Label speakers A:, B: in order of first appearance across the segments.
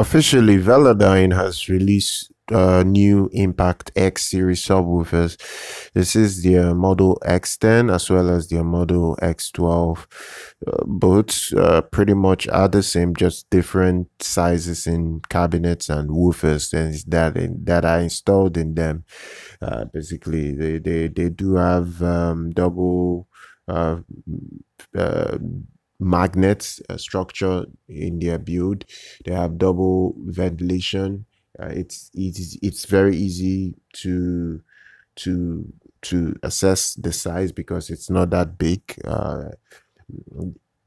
A: Officially, Velodyne has released uh, new Impact X series subwoofers. This is their Model X10 as well as their Model X12. Uh, both uh, pretty much are the same, just different sizes in cabinets and woofers and that in, that are installed in them. Uh, basically, they, they they do have um, double. Uh, uh, magnet uh, structure in their build. They have double ventilation. Uh, it's it's it's very easy to to to assess the size because it's not that big. Uh,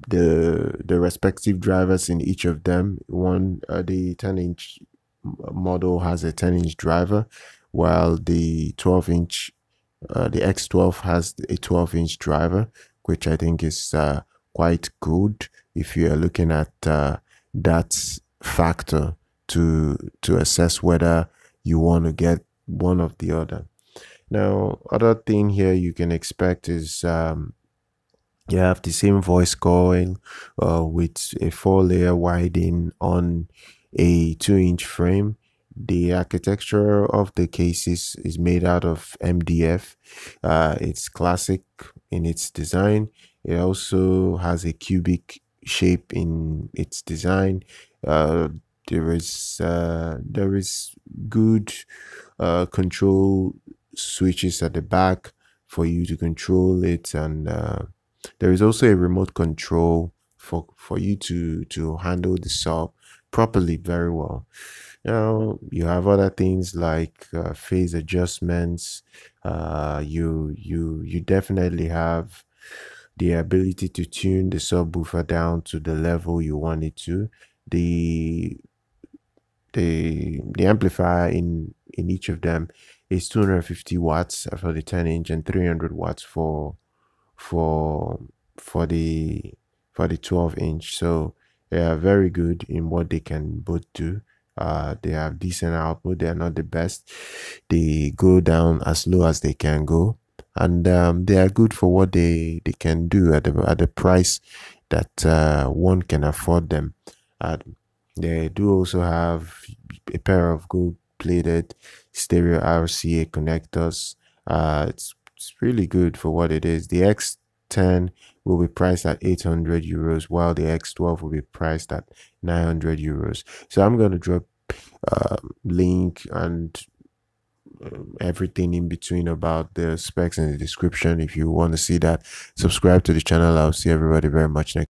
A: the the respective drivers in each of them. One uh, the 10 inch model has a 10 inch driver, while the 12 inch uh, the X12 has a 12 inch driver, which I think is uh, quite good if you are looking at uh, that factor to to assess whether you want to get one of the other. Now, other thing here you can expect is um, you have the same voice coil uh, with a four layer widening on a two inch frame. The architecture of the cases is made out of MDF. Uh, it's classic in its design. It also has a cubic shape in its design. Uh, there is uh, there is good uh, control switches at the back for you to control it, and uh, there is also a remote control for for you to to handle the saw properly very well. Now you have other things like uh, phase adjustments. Uh, you you you definitely have the ability to tune the subwoofer down to the level you want it to. The the the amplifier in in each of them is 250 watts for the 10 inch and 300 watts for for for the for the 12 inch. So they are very good in what they can both do. Uh they have decent output. They are not the best. They go down as low as they can go and um, they are good for what they they can do at the at the price that uh, one can afford them. And they do also have a pair of gold plated stereo RCA connectors. Uh, it's it's really good for what it is. The X10 will be priced at 800 euros, while the X12 will be priced at 900 euros. So I'm gonna drop uh, link and Um, everything in between about the specs in the description. If you want to see that subscribe to the channel. I'll see everybody very much next